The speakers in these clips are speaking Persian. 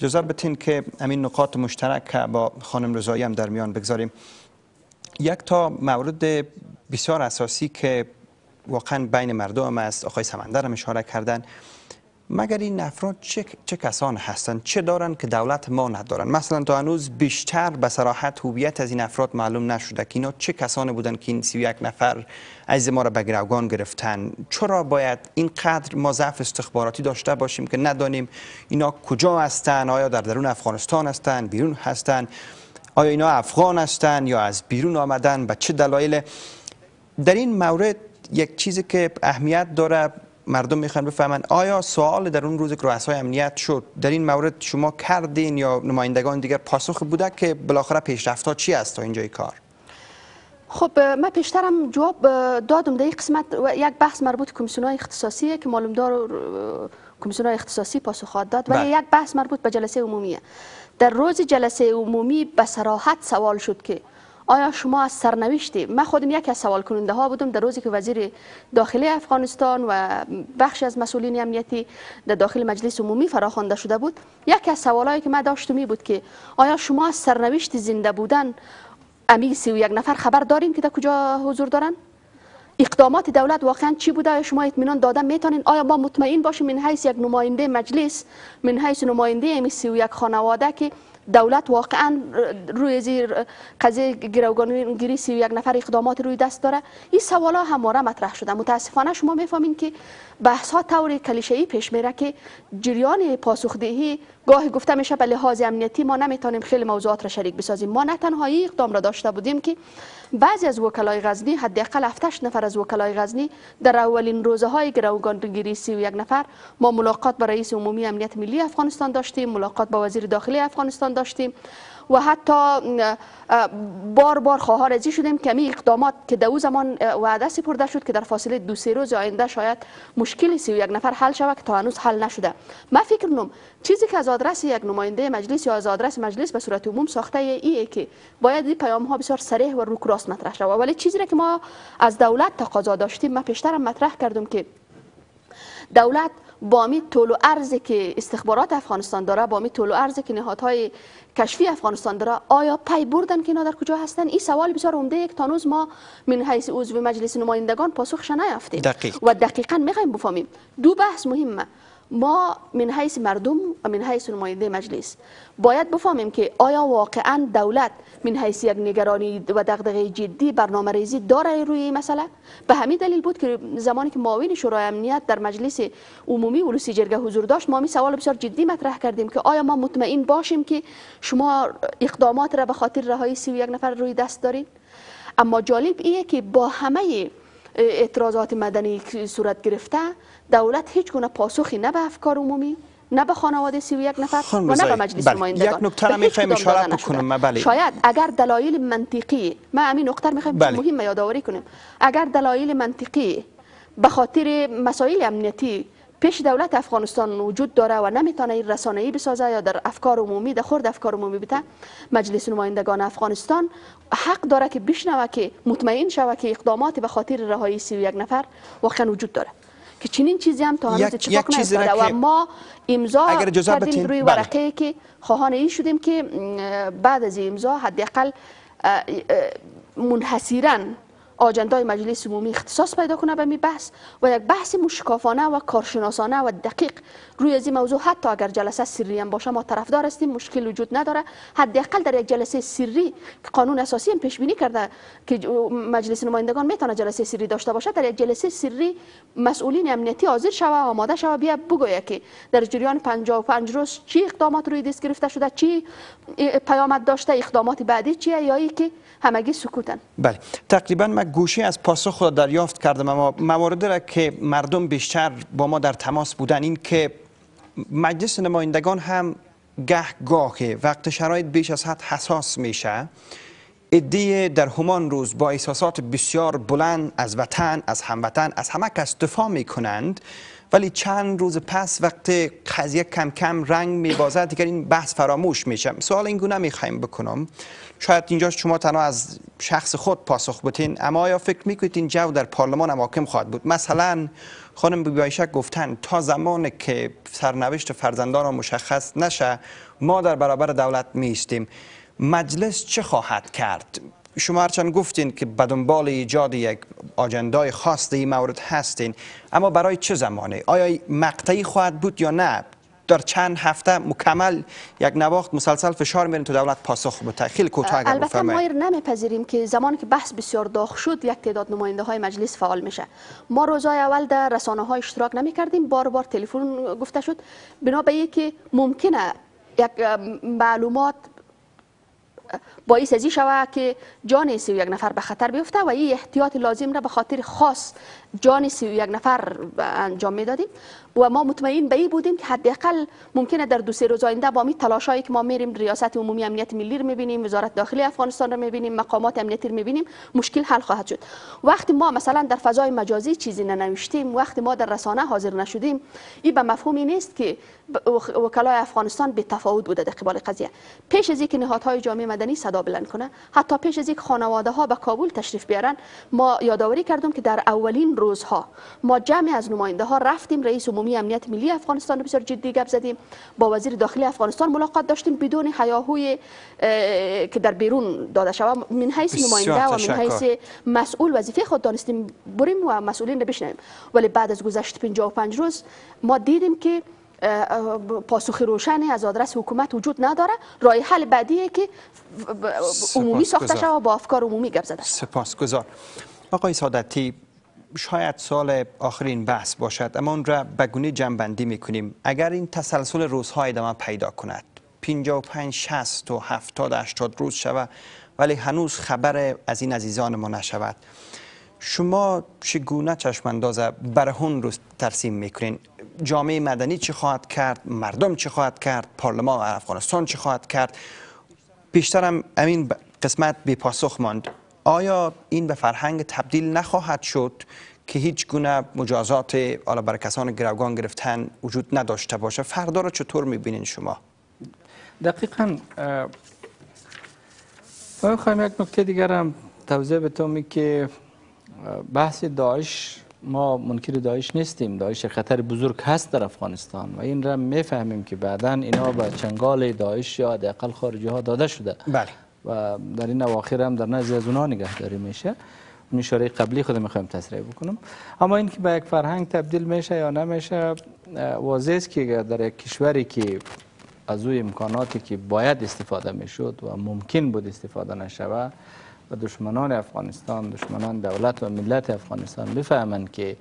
اجازه بتین که همین نقاط مشترک با خانم رضایی هم در میان بگذاریم. یک تا مورد بسیار اساسی که واقعا بین مردم است آقای سمندر هم اشاره کردن. مگر این افراد چه, چه کسان هستند چه دارند که دولت ما ندارند مثلا تا هنوز بیشتر به صراحت هویت از این افراد معلوم نشده که اینا چه کسانی بودند که این 31 نفر از ما را به گروگان گرفتن. چرا باید اینقدر ما ضعف استخباراتی داشته باشیم که ندانیم اینا کجا هستند آیا در درون افغانستان هستند بیرون هستند آیا اینا افغان هستند یا از بیرون آمدن؟ به چه دلایل؟ در این مورد یک چیزی که اهمیت داره مردم می‌خوان بفهمن آیا سوال در اون روز که رؤسای امنیت شد؟ در این مورد شما کردین یا نمایندگان دیگر پاسخ بوده که بالاخره پیشرفت چی است تا اینجای کار؟ خب من پیشترم جواب دادم در این قسمت یک بحث مربوط کمیسیون های اختصاصیه که معلوم دار کمیسیون های اختصاصی پاسخ داد ولی بله. یک بحث مربوط به جلسه عمومیه. در روز جلسه عمومی به صراحت سوال شد که آیا شما از سرنوشت من خودم یکی از سوال کننده ها بودم در روزی که وزیر داخلی افغانستان و بخش از مسئولین امنیتی در داخل مجلس عمومی فراخوانده شده بود یکی از سوالایی که من داشتم می بود که آیا شما از سرنوشت زنده بودن امی سی و یک نفر خبر دارین که در کجا حضور دارن؟ اقدامات دولت واقعا چی بوده شما اطمینان دادن می‌تونین؟ آیا ما مطمئن باشیم من حیث یک نماینده مجلس من حیث نماینده امی سی و یک خانواده که دولت واقعا روی زیر قضیه گروگانگیری سی یک نفر اقدامات روی دست داره. این سوالا همواره مطرح شده. متاسفانه شما می‌فهمین که بحث ها طور کلیشه پیش میره که جریان پاسخدهی گاهی گفته میشه به لحاظ امنیتی ما نمی‌تونیم خیلی موضوعات را شریک بسازیم. ما نه تنها اقدام را داشته بودیم که بعضی از وکلای غزنی حداقل 7 نفر از وکلای غزنی در اولین روزه های گروگانگیری یک نفر ما ملاقات با رئیس عمومی امنیت ملی افغانستان داشتیم ملاقات با وزیر داخلی افغانستان داشتیم و حتی بار بار خواهار ازی شدیم که می اقدامات که دو زمان وعده سپرده شد که در فاصله دو سه روز آینده شاید مشکل سی و یک نفر حل شود که تا هنوز حل نشده. من فکر نم چیزی که از آدرس یک نماینده مجلس یا از آدرس مجلس به صورت عموم ساخته ایه که باید این پیام ها بسیار صریح و روکراست مطرح شود. ولی چیزی که ما از دولت تقاضا داشتیم من پیشترم مطرح کردم که دولت با می طول و عرضی که استخبارات افغانستان داره با می طول و عرضی که نهادهای کشفی افغانستان داره آیا پی بردن که اینا در کجا هستن؟ این سوال بسیار عمده یک تانوز ما من حیث عضو مجلس نمایندگان پاسخش نیافتیم دقیق. و دقیقا می‌خوایم بفهمیم. دو بحث مهمه ما من حیث مردم و من حیث نماینده مجلس باید بفهمیم که آیا واقعا دولت من حیث یک نگرانی و دغدغه جدی برنامه ریزی داره روی این مسئله؟ به همین دلیل بود که زمانی که معاون شورای امنیت در مجلس عمومی ولوسی جرگه حضور داشت ما می سوال بسیار جدی مطرح کردیم که آیا ما مطمئن باشیم که شما اقدامات را به خاطر رهایی سی و یک نفر روی دست دارید اما جالب ایه که با همه اعتراضات مدنی صورت گرفته دولت هیچ گونه پاسخی نه به افکار عمومی نه به خانواده سی و یک نفر و نه به مجلس بله. نمایندگان یک نکته می‌خوایم اشاره بکنم بله. شاید اگر دلایل منطقی ما همین نکته می‌خوایم بله. مهم یادآوری کنیم اگر دلایل منطقی به خاطر مسائل امنیتی پیش دولت افغانستان وجود داره و نمی‌تونه این رسانه‌ای بسازه یا در افکار عمومی در خورد افکار عمومی بده. مجلس نمایندگان افغانستان حق داره که بشنوه که مطمئن شوه که اقدامات به خاطر رهایی سی و یک نفر واقعا وجود داره. که چنین چیزی هم تا هنوز اتفاق نیفتاده. و ما امضا کردیم روی بله. ورقه که خواهان این شدیم که بعد از امضا حداقل منحصرا آجندای مجلس عمومی اختصاص پیدا کنه به می بحث و یک بحث مشکافانه و کارشناسانه و دقیق. روی از این موضوع حتی اگر جلسه سری هم باشه ما طرفدار هستیم مشکل وجود نداره. حداقل در یک جلسه سری که قانون اساسی هم پیش بینی کرده که مجلس نمایندگان می‌تونه جلسه سری داشته باشه. در یک جلسه سری مسئولین امنیتی حاضر شوه آماده شوه. بیا بگویه که در جریان 55 روز چی اقدامات روی دست گرفته شده؟ چی پیامد داشته؟ اقدامات بعدی چیه؟ یا ای که همگی سکوتن؟ بله. تقریبا من گوشه از پاسخ خود دریافت کردم اما مواردی را که مردم بیشتر با ما در تماس بودن این که مجلس نمایندگان هم گه گاه وقت شرایط بیش از حد حساس میشه. ادیه در همان روز با احساسات بسیار بلند از وطن از هموطن از همه کس دفاع می کنند ولی چند روز پس وقت قضیه کم کم رنگ میبازد دیگر این بحث فراموش میشه. سوال این گونه می‌خوایم بکنم. شاید اینجا شما تنها از شخص خود پاسخ بتین اما آیا فکر می‌کنید این جو در پارلمان حاکم خواهد بود؟ مثلا خانم بیایشک گفتن تا زمانی که سرنوشت فرزندان مشخص نشه ما در برابر دولت میستیم مجلس چه خواهد کرد؟ شما هرچند گفتین که به دنبال ایجاد یک آجندای خاص در این مورد هستین اما برای چه زمانه؟ آیا مقطعی خواهد بود یا نه؟ در چند هفته مکمل یک نواخت مسلسل فشار میرین تو دولت پاسخ بده خیلی کوتاه اگر البته ما نمیپذیریم که زمانی که بحث بسیار داغ شد یک تعداد نماینده های مجلس فعال میشه. ما روزای اول در رسانه های اشتراک نمی کردیم بار بار تلفن گفته شد. بنا به که ممکنه یک معلومات باعث ازی شود که جان سی یک نفر به خطر بیفته و این احتیاط لازم را به خاطر خاص جان سی یک نفر انجام می‌دادیم. و ما مطمئن به این بودیم که حداقل ممکنه در دو سه روز آینده با می تلاشایی که ما میریم ریاست عمومی امنیت ملی رو می‌بینیم وزارت داخلی افغانستان رو می‌بینیم مقامات امنیتی رو می‌بینیم مشکل حل خواهد شد. وقتی ما مثلا در فضای مجازی چیزی ننوشتیم وقتی ما در رسانه حاضر نشدیم این به مفهومی نیست که وکلای افغانستان به تفاوت بوده در قبال قضیه. پیش از اینکه نهادهای جامعه مدنی صدا بلند کنه. حتی پیش از اینکه خانواده ها به کابل تشریف بیارن ما یادآوری کردم که در اولین روزها ما جمع از نماینده ها رفتیم رئیس عمومی امنیت ملی افغانستان رو بسیار جدی گپ زدیم. با وزیر داخلی افغانستان ملاقات داشتیم بدون حیاهوی که در بیرون داده شود. من حیث نماینده و من حیث مسئول وظیفه خود دانستیم. بریم و مسئولین رو بشنویم. ولی بعد از گذشت 55 روز ما دیدیم که پاسخ روشنی از آدرس حکومت وجود نداره. راه حل بعدیه که عمومی ساخته شود و با افکار عمومی گپ زده سپاسگزار آقای سادتی شاید سال آخرین بحث باشد اما اون را به گونه جنبندی می‌کنیم. اگر این تسلسل روزها ادامه پیدا کند 55 60 و 70 80 روز شود ولی هنوز خبر از این عزیزان ما نشود. شما چگونه چشم اندازه برهون رو ترسیم می‌کنین؟ جامعه مدنی چی خواهد کرد؟ مردم چی خواهد کرد؟ پارلمان افغانستان چی خواهد کرد؟ بیشترم امین قسمت بی پاسخ ماند. آیا این به فرهنگ تبدیل نخواهد شد که هیچ گونه مجازات حالا برای کسان گروگان گرفتن وجود نداشته باشه؟ فردا رو چطور می‌بینین شما؟ دقیقا ما خواهیم یک نکته دیگر هم توضیح بتومی که بحث داعش ما منکر داعش نیستیم. داعش خطر بزرگ هست در افغانستان و این را می‌فهمیم که بعدا اینا به چنگال داعش یا حداقل خارجی ها داده شده. بله. و در این اواخر هم در نزد از اونها نگهداری میشه. اون اشاره قبلی خود می‌خوایم تصریح بکنم. اما این که به یک فرهنگ تبدیل میشه یا نمیشه واضح است که در یک کشوری که از اوی امکاناتی که باید استفاده می‌شد و ممکن بود استفاده نشود و دشمنان افغانستان دشمنان دولت و ملت افغانستان بفهمند که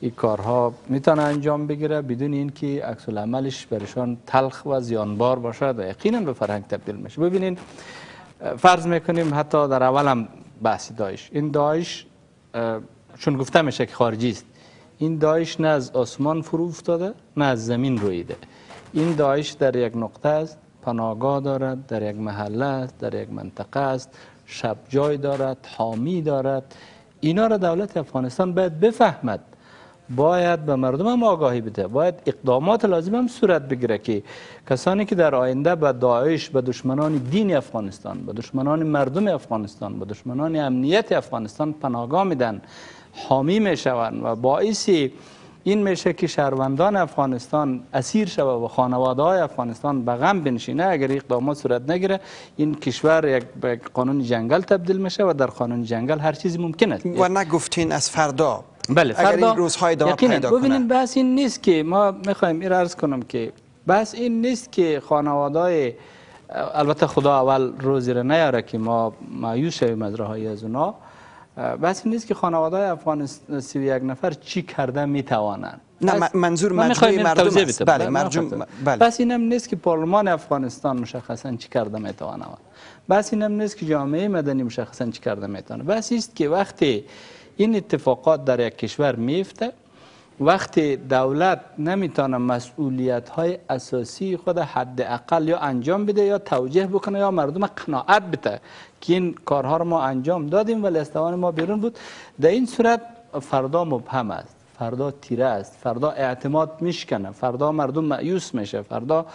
این کارها می‌تونه انجام بگیره بدون اینکه عکس العملش برشان تلخ و زیانبار باشه و یقینا به فرهنگ تبدیل میشه. ببینین فرض می‌کنیم حتی در اول هم بحث داعش. این داعش چون گفته میشه که خارجی است. این داعش نه از آسمان فرو افتاده نه از زمین رویده این داعش در یک نقطه است پناهگاه دارد در یک محله است در یک منطقه است. شب جای دارد حامی دارد. اینا را دولت افغانستان باید بفهمد. باید به مردم هم آگاهی بده. باید اقدامات لازم هم صورت بگیره که کسانی که در آینده به داعش به دشمنان دین افغانستان به دشمنان مردم افغانستان به دشمنان امنیت افغانستان پناهگاه میدن حامی می‌شوند و باعث این میشه که شهروندان افغانستان اسیر شود و خانواده های افغانستان به غم بنشینه. اگر اقدامات صورت نگیره این کشور یک قانون جنگل تبدیل میشه و در قانون جنگل هر چیزی ممکن است. و نگفتین از فردا. بله فردا این روزهای ادامه پیدا ببینید بحث این نیست که ما می‌خوایم این عرض کنم که بحث این نیست که خانواده البته خدا اول روزی را نیاره که ما مایوس شویم از راههای از اونا. بحث نیست که خانواده افغانستان سی یک نفر چی کرده می‌توانند. نه منظور مجموعه مردم است. بله مردم بله. بس اینم نیست که پارلمان افغانستان مشخصا چی کرده می‌تواند. بس اینم نیست که جامعه مدنی مشخصا چی کرده می‌تونه بس است که وقتی این اتفاقات در یک کشور میفته وقتی دولت نمی‌تونه مسئولیت های اساسی خود حداقل یا انجام بده یا توجیه بکنه یا مردم قناعت بده که این کارها رو ما انجام دادیم ولی استوان ما بیرون بود. در این صورت فردا مبهم است فردا تیره است فردا اعتماد میشکنه فردا مردم معیوس میشه فردا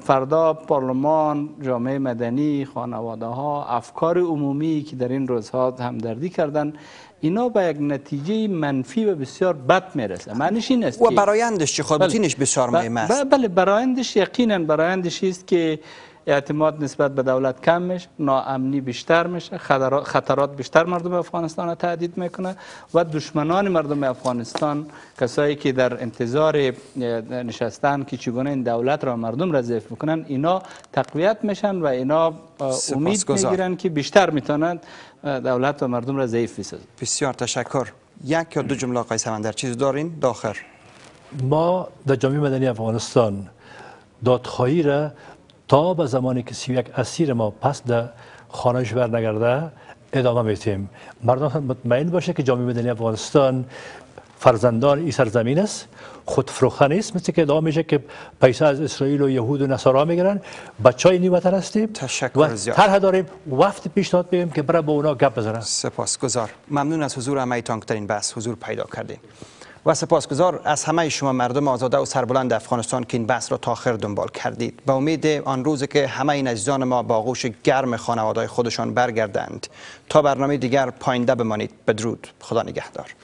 فردا پارلمان جامعه مدنی خانواده ها افکار عمومی که در این روزها همدردی کردن اینا به یک نتیجه منفی و بسیار بد می‌رسه. معنیش این است و برایندش چه خود بله. بسیار مهم است. بله برایندش یقینا برایندش است که اعتماد نسبت به دولت کم میشه ناامنی بیشتر میشه خطرات بیشتر مردم افغانستان را تهدید می‌کنه و دشمنان مردم افغانستان کسایی که در انتظار نشستن که چگونه این دولت را مردم را ضعیف می‌کنن اینا تقویت میشن و اینا امید می‌گیرن که بیشتر می‌تونند دولت و مردم را ضعیف بسازند بسیار تشکر. یک یا دو جمله آقای سمندر چیز دارین؟ داخل. ما در جامعه مدنی افغانستان دادخواهی را تا به زمانی که سی یک اسیر ما پس در خانهش برنگرده ادامه میتیم مردم مطمئن باشه که جامعه مدنی افغانستان فرزندان این سرزمین است. خود فروخته نیست مثل که ادعا میشه که پیسه از اسرائیل و یهود و نصارا می‌گیرن. بچه های نیوتن هستیم تشکر و طرح داریم. وقت پیشنهاد بگیم که برای با اونا گپ بزنن. سپاسگزار. ممنون از حضور همه تان این بحث. حضور پیدا کردیم. و سپاسگزار از همه شما مردم آزاده و سربلند افغانستان که این بحث را تاخر دنبال کردید. به امید آن روز که همه این عزیزان ما با آغوش گرم خانواده خودشان برگردند. تا برنامه دیگر پاینده بمانید. بدرود. خدا نگهدار.